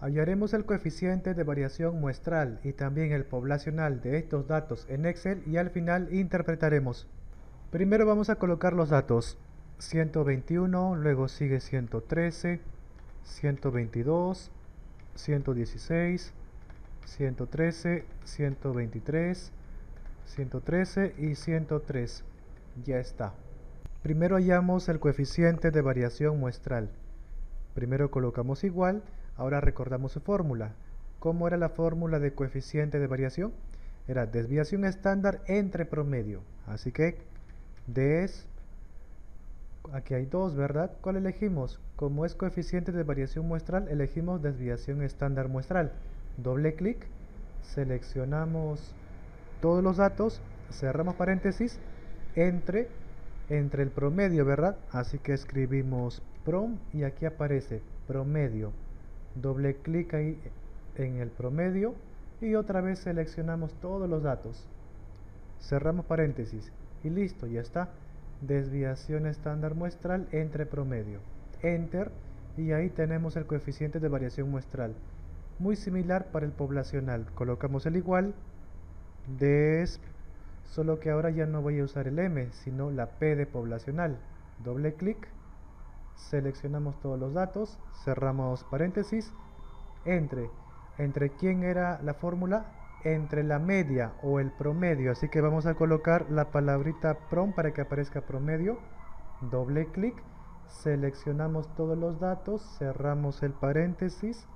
Hallaremos el coeficiente de variación muestral y también el poblacional de estos datos en Excel y al final interpretaremos. Primero vamos a colocar los datos. 121, luego sigue 113, 122, 116, 113, 123, 113 y 103. Ya está. Primero hallamos el coeficiente de variación muestral. Primero colocamos igual Ahora recordamos su fórmula. ¿Cómo era la fórmula de coeficiente de variación? Era desviación estándar entre promedio. Así que des, aquí hay dos, ¿verdad? ¿Cuál elegimos? Como es coeficiente de variación muestral, elegimos desviación estándar muestral. Doble clic, seleccionamos todos los datos, cerramos paréntesis, entre, entre el promedio, ¿verdad? Así que escribimos prom y aquí aparece promedio doble clic ahí en el promedio y otra vez seleccionamos todos los datos. Cerramos paréntesis y listo ya está. Desviación estándar muestral entre promedio. Enter y ahí tenemos el coeficiente de variación muestral. Muy similar para el poblacional. Colocamos el igual des solo que ahora ya no voy a usar el M sino la P de poblacional. Doble clic seleccionamos todos los datos, cerramos paréntesis, entre, entre quién era la fórmula, entre la media o el promedio, así que vamos a colocar la palabrita prom para que aparezca promedio, doble clic, seleccionamos todos los datos, cerramos el paréntesis,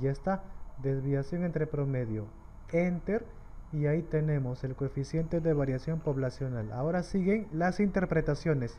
ya está, desviación entre promedio, enter, y ahí tenemos el coeficiente de variación poblacional. Ahora siguen las interpretaciones.